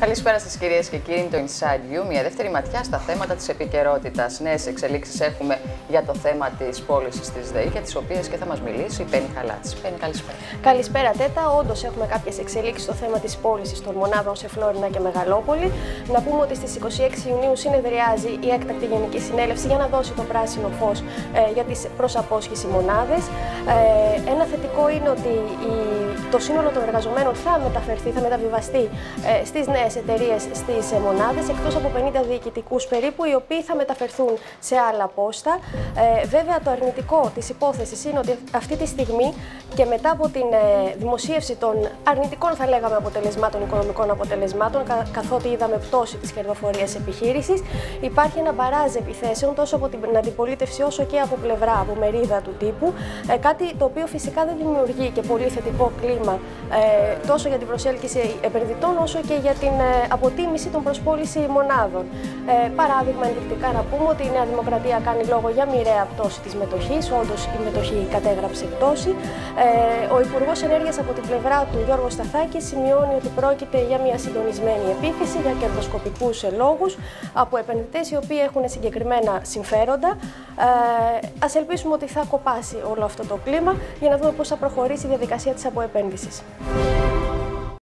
Καλησπέρα σας, κυρίες και κύριοι. Το Inside You, μια δεύτερη ματιά στα θέματα της επικαιρότητας. Νέες εξελίξεις έχουμε για το θέμα της πώλησης της ΔΕΗ, για τις οποίες και θα μας μιλήσει η Πέννη Χαλάτση. Πέννη, καλησπέρα. Καλησπέρα, Τέτα. Όντως, έχουμε κάποιες εξελίξεις στο θέμα της πώλησης των μονάδων σε Φλόρινα και Μεγαλόπολη. Να πούμε ότι στις 26 Ιουνίου συνεδριάζει η έκτακτη Γενική Συνέλευση για να δώσει το πράσινο φως ε, για τις προσαπόσχηση μονάδες. Ε, ένα θετικό είναι ότι η, το σύνολο των εργαζομένων θα μεταφερθεί, θα μεταβιβαστεί ε, στις νέες εταιρείες, στις ε, μονάδες, εκτός από 50 διοικητικούς περίπου, οι οποίοι θα μεταφερθούν σε άλλα πόστα. Ε, βέβαια, το αρνητικό της υπόθεσης είναι ότι αυτή τη στιγμή και μετά από την ε, δημοσίευση των αρνητικών, θα λέγαμε, αποτελεσμάτων, οικονομικών αποτελεσμάτων, κα, καθότι είδαμε πτώση της κερδοφορίας επιχείρησης, υπάρχει ένα μπαράζ επιθέσεων τόσο από την αντιπολίτευση όσο και από πλευρά, από μερίδα του τύπου. Ε, κάτι το οποίο φυσικά δεν δημιουργεί και πολύ θετικό κλίμα ε, τόσο για την προσέλκυση επενδυτών όσο και για την ε, αποτίμηση των προσπόληση μονάδων. Ε, παράδειγμα, ενδεικτικά να πούμε ότι η Νέα Δημοκρατία κάνει λόγο για μοιραία πτώση της μετοχής. Όντως η μετοχή κατέγραψε πτώση. Ε, ο Υπουργός Ενέργειας από την πλευρά του, Γιώργο Σταθάκη, σημειώνει ότι πρόκειται για μια συντονισμένη επίθεση για κερδοσκοπικούς λόγου από επενδυτές οι οποίοι έχουν συγκεκριμένα συμφέροντα. Ε, Α ελπίσουμε ότι θα κοπάσει όλο αυτό το κλίμα για να δούμε πώς θα προχωρήσει η διαδικασία της αποεπένδυσης.